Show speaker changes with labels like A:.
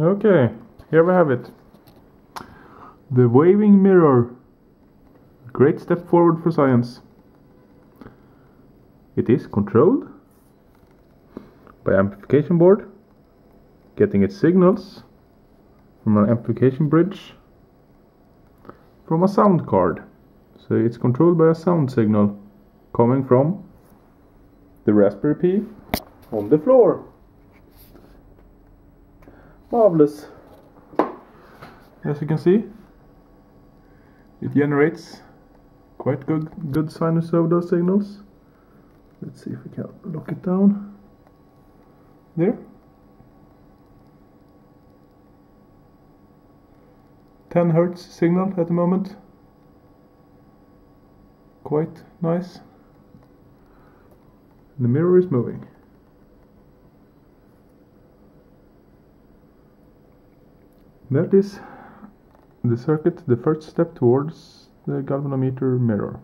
A: Okay, here we have it. The waving mirror. Great step forward for science. It is controlled by amplification board, getting its signals from an amplification bridge from a sound card. So it's controlled by a sound signal coming from the Raspberry Pi on the floor. Marvelous. As you can see, it generates quite good, good sinusoidal signals. Let's see if we can lock it down. There. 10 hertz signal at the moment. Quite nice. The mirror is moving. That is the circuit, the first step towards the galvanometer mirror.